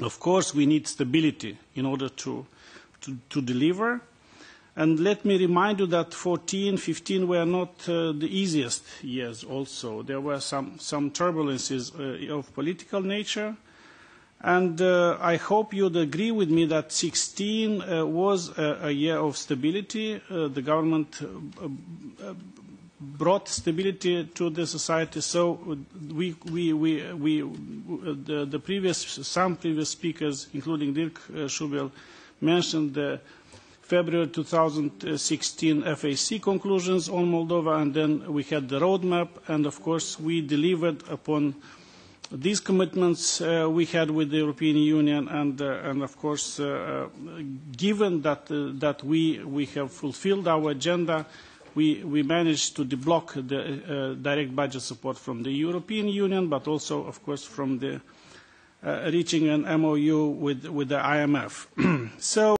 Of course, we need stability in order to, to, to deliver. And let me remind you that 14, 15 were not uh, the easiest years also. There were some, some turbulences uh, of political nature. And uh, I hope you'd agree with me that 16 uh, was a, a year of stability. Uh, the government uh, brought stability to the society. So we, we, we, we the, the previous, some previous speakers, including Dirk uh, Schuebel, mentioned the February 2016 FAC conclusions on Moldova, and then we had the roadmap, and of course we delivered upon these commitments uh, we had with the European Union, and, uh, and of course, uh, given that, uh, that we, we have fulfilled our agenda, we, we managed to deblock the uh, direct budget support from the European Union, but also, of course, from the uh, reaching an MOU with, with the IMF. so